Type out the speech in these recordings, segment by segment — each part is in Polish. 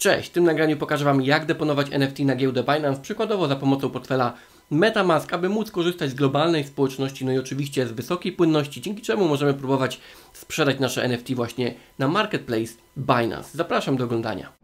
Cześć, w tym nagraniu pokażę Wam jak deponować NFT na giełdę Binance, przykładowo za pomocą portfela Metamask, aby móc korzystać z globalnej społeczności, no i oczywiście z wysokiej płynności, dzięki czemu możemy próbować sprzedać nasze NFT właśnie na marketplace Binance. Zapraszam do oglądania.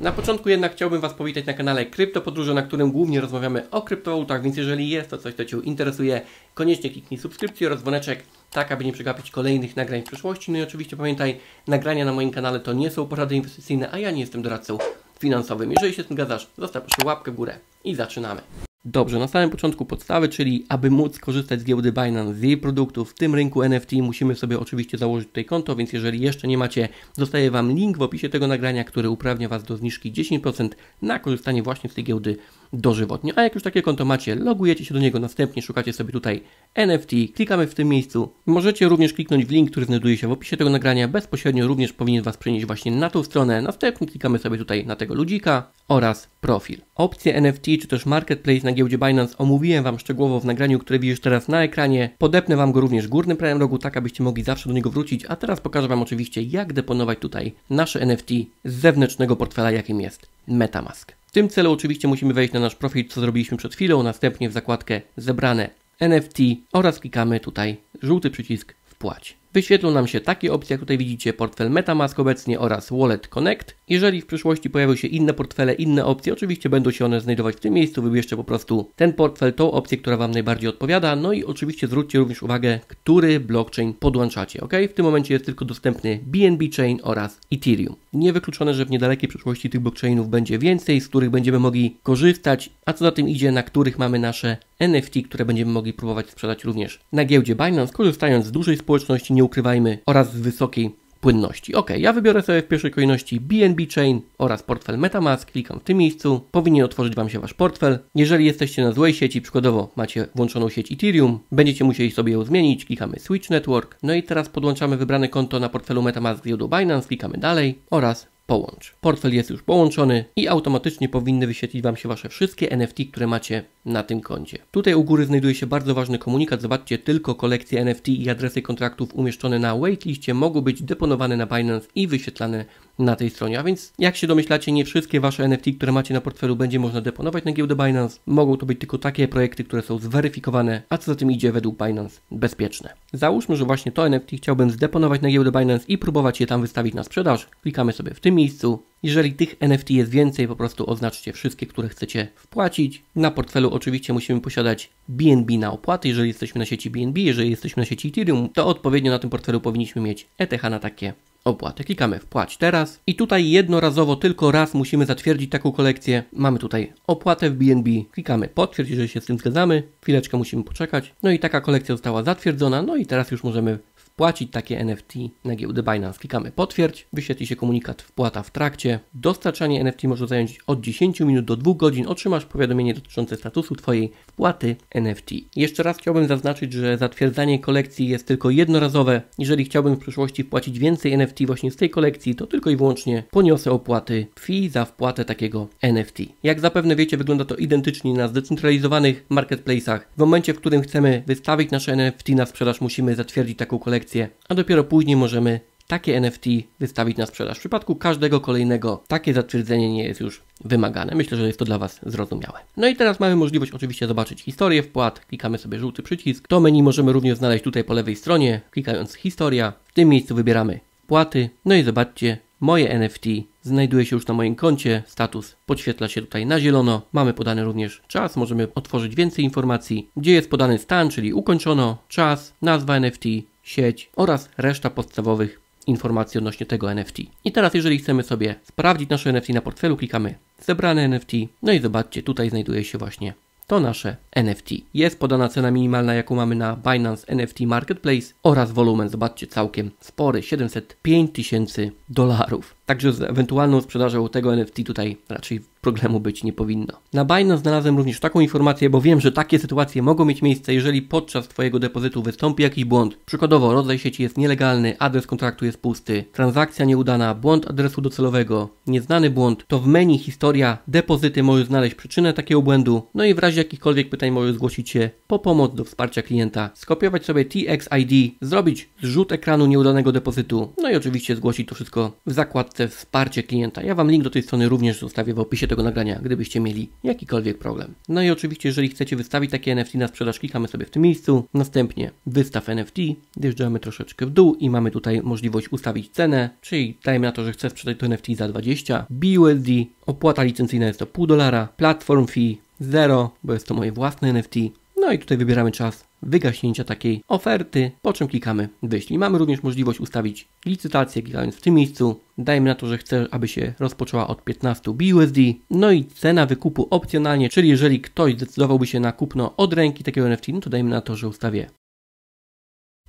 Na początku jednak chciałbym Was powitać na kanale Kryptopodróże, na którym głównie rozmawiamy o kryptowalutach, więc jeżeli jest to coś, co Cię interesuje, koniecznie kliknij subskrypcję oraz dzwoneczek, tak aby nie przegapić kolejnych nagrań w przyszłości. No i oczywiście pamiętaj, nagrania na moim kanale to nie są porady inwestycyjne, a ja nie jestem doradcą finansowym. Jeżeli się z tym zgadzasz, zostaw proszę łapkę w górę i zaczynamy. Dobrze, na samym początku podstawy, czyli aby móc korzystać z giełdy Binance, z jej produktów w tym rynku NFT, musimy sobie oczywiście założyć tutaj konto, więc jeżeli jeszcze nie macie, zostaje Wam link w opisie tego nagrania, który uprawnia Was do zniżki 10% na korzystanie właśnie z tej giełdy dożywotnie. A jak już takie konto macie, logujecie się do niego, następnie szukacie sobie tutaj NFT, klikamy w tym miejscu. Możecie również kliknąć w link, który znajduje się w opisie tego nagrania, bezpośrednio również powinien Was przenieść właśnie na tą stronę. Następnie klikamy sobie tutaj na tego ludzika oraz profil. Opcje NFT czy też Marketplace na giełdzie Binance omówiłem Wam szczegółowo w nagraniu, które widzisz teraz na ekranie. Podepnę Wam go również górnym prawym rogu, tak abyście mogli zawsze do niego wrócić, a teraz pokażę Wam oczywiście jak deponować tutaj nasze NFT z zewnętrznego portfela, jakim jest Metamask. W tym celu oczywiście musimy wejść na nasz profil, co zrobiliśmy przed chwilą, następnie w zakładkę zebrane NFT oraz klikamy tutaj żółty przycisk wpłać. Wyświetlą nam się takie opcje, jak tutaj widzicie, portfel Metamask obecnie oraz Wallet Connect. Jeżeli w przyszłości pojawią się inne portfele, inne opcje, oczywiście będą się one znajdować w tym miejscu, wybierzcie po prostu ten portfel, tą opcję, która Wam najbardziej odpowiada, no i oczywiście zwróćcie również uwagę, który blockchain podłączacie, ok? W tym momencie jest tylko dostępny BNB Chain oraz Ethereum. Niewykluczone, że w niedalekiej przyszłości tych blockchainów będzie więcej, z których będziemy mogli korzystać, a co za tym idzie, na których mamy nasze NFT, które będziemy mogli próbować sprzedać również na giełdzie Binance, korzystając z dużej społeczności, nie ukrywajmy, oraz z wysokiej płynności. Ok, ja wybiorę sobie w pierwszej kolejności BNB Chain oraz portfel Metamask, klikam w tym miejscu, powinien otworzyć Wam się Wasz portfel. Jeżeli jesteście na złej sieci, przykładowo macie włączoną sieć Ethereum, będziecie musieli sobie ją zmienić, klikamy Switch Network, no i teraz podłączamy wybrane konto na portfelu Metamask giełdą Binance, klikamy dalej oraz połącz. Portfel jest już połączony i automatycznie powinny wyświetlić Wam się Wasze wszystkie NFT, które macie na tym koncie. Tutaj u góry znajduje się bardzo ważny komunikat. Zobaczcie, tylko kolekcje NFT i adresy kontraktów umieszczone na waitliście mogą być deponowane na Binance i wyświetlane na tej stronie. A więc, jak się domyślacie, nie wszystkie Wasze NFT, które macie na portfelu, będzie można deponować na giełdę Binance. Mogą to być tylko takie projekty, które są zweryfikowane, a co za tym idzie według Binance bezpieczne. Załóżmy, że właśnie to NFT chciałbym zdeponować na giełdę Binance i próbować je tam wystawić na sprzedaż. Klikamy sobie w tym miejscu. Jeżeli tych NFT jest więcej, po prostu oznaczcie wszystkie, które chcecie wpłacić. Na portfelu oczywiście musimy posiadać BNB na opłaty, jeżeli jesteśmy na sieci BNB, jeżeli jesteśmy na sieci Ethereum, to odpowiednio na tym portfelu powinniśmy mieć ETH na takie opłatę. Klikamy wpłać teraz i tutaj jednorazowo tylko raz musimy zatwierdzić taką kolekcję. Mamy tutaj opłatę w BNB, klikamy potwierdź, jeżeli się z tym zgadzamy, chwileczkę musimy poczekać. No i taka kolekcja została zatwierdzona, no i teraz już możemy wpłacić takie NFT na giełdę Binance. Klikamy potwierdź, wyświetli się komunikat wpłata w trakcie. Dostarczanie NFT może zająć od 10 minut do 2 godzin. Otrzymasz powiadomienie dotyczące statusu Twojej wpłaty NFT. Jeszcze raz chciałbym zaznaczyć, że zatwierdzanie kolekcji jest tylko jednorazowe. Jeżeli chciałbym w przyszłości wpłacić więcej NFT właśnie z tej kolekcji, to tylko i wyłącznie poniosę opłaty fee za wpłatę takiego NFT. Jak zapewne wiecie, wygląda to identycznie na zdecentralizowanych marketplace'ach. W momencie, w którym chcemy wystawić nasze NFT na sprzedaż, musimy zatwierdzić taką kolekcję a dopiero później możemy takie NFT wystawić na sprzedaż. W przypadku każdego kolejnego takie zatwierdzenie nie jest już wymagane. Myślę, że jest to dla Was zrozumiałe. No i teraz mamy możliwość oczywiście zobaczyć historię wpłat. Klikamy sobie żółty przycisk. To menu możemy również znaleźć tutaj po lewej stronie, klikając historia. W tym miejscu wybieramy wpłaty. No i zobaczcie, moje NFT znajduje się już na moim koncie. Status podświetla się tutaj na zielono. Mamy podany również czas. Możemy otworzyć więcej informacji, gdzie jest podany stan, czyli ukończono, czas, nazwa NFT, sieć oraz reszta podstawowych informacji odnośnie tego NFT. I teraz jeżeli chcemy sobie sprawdzić nasze NFT na portfelu, klikamy zebrane NFT, no i zobaczcie, tutaj znajduje się właśnie to nasze NFT. Jest podana cena minimalna, jaką mamy na Binance NFT Marketplace oraz wolumen, zobaczcie, całkiem spory, 705 tysięcy dolarów. Także z ewentualną sprzedażą tego NFT tutaj raczej problemu być nie powinno. Na Binance znalazłem również taką informację, bo wiem, że takie sytuacje mogą mieć miejsce, jeżeli podczas Twojego depozytu wystąpi jakiś błąd. Przykładowo, rodzaj sieci jest nielegalny, adres kontraktu jest pusty, transakcja nieudana, błąd adresu docelowego, nieznany błąd, to w menu historia depozyty możesz znaleźć przyczynę takiego błędu, no i w razie jakichkolwiek pytań możesz zgłosić się po pomoc do wsparcia klienta, skopiować sobie TXID, zrobić zrzut ekranu nieudanego depozytu, no i oczywiście zgłosić to wszystko w zakładce wsparcie klienta. Ja Wam link do tej strony również zostawię w opisie tego nagrania, gdybyście mieli jakikolwiek problem. No i oczywiście, jeżeli chcecie wystawić takie NFT na sprzedaż, klikamy sobie w tym miejscu, następnie wystaw NFT, wjeżdżamy troszeczkę w dół i mamy tutaj możliwość ustawić cenę, czyli dajmy na to, że chcę sprzedać to NFT za 20 BUSD, opłata licencyjna jest to pół dolara, platform fee 0, bo jest to moje własne NFT, no i tutaj wybieramy czas wygaśnięcia takiej oferty, po czym klikamy wyślij. Mamy również możliwość ustawić licytację, klikając w tym miejscu. Dajmy na to, że chcę, aby się rozpoczęła od 15 BUSD. No i cena wykupu opcjonalnie, czyli jeżeli ktoś zdecydowałby się na kupno od ręki takiego NFT, no to dajmy na to, że ustawię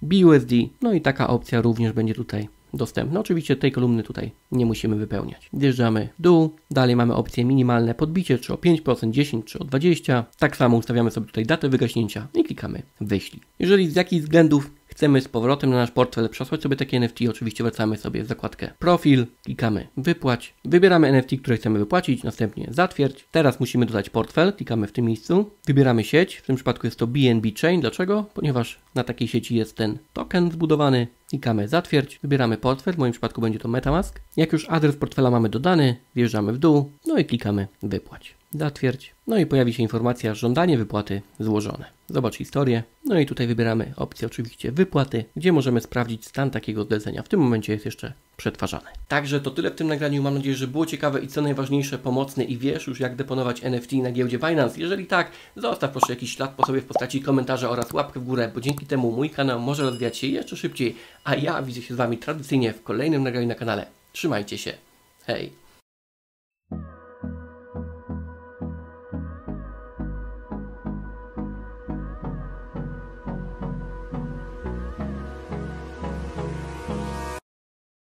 BUSD. No i taka opcja również będzie tutaj dostępne. Oczywiście tej kolumny tutaj nie musimy wypełniać. Wjeżdżamy w dół, dalej mamy opcję minimalne podbicie, czy o 5%, 10 czy o 20. Tak samo ustawiamy sobie tutaj datę wygaśnięcia i klikamy wyślij. Jeżeli z jakichś względów chcemy z powrotem na nasz portfel przesłać sobie takie NFT, oczywiście wracamy sobie w zakładkę profil, klikamy wypłać, wybieramy NFT, które chcemy wypłacić, następnie zatwierdź. Teraz musimy dodać portfel, klikamy w tym miejscu, wybieramy sieć, w tym przypadku jest to BNB Chain. Dlaczego? Ponieważ na takiej sieci jest ten token zbudowany, klikamy zatwierdź, wybieramy portfel, w moim przypadku będzie to Metamask. Jak już adres portfela mamy dodany, wjeżdżamy w dół, no i klikamy wypłać. Zatwierdź. No i pojawi się informacja żądanie wypłaty złożone. Zobacz historię. No i tutaj wybieramy opcję oczywiście wypłaty, gdzie możemy sprawdzić stan takiego zlecenia. W tym momencie jest jeszcze przetwarzane. Także to tyle w tym nagraniu. Mam nadzieję, że było ciekawe i co najważniejsze pomocne i wiesz już jak deponować NFT na giełdzie Binance. Jeżeli tak, zostaw proszę jakiś ślad po sobie w postaci komentarza oraz łapkę w górę, bo dzięki temu mój kanał może rozwijać się jeszcze szybciej, a ja widzę się z Wami tradycyjnie w kolejnym nagraniu na kanale. Trzymajcie się. Hej!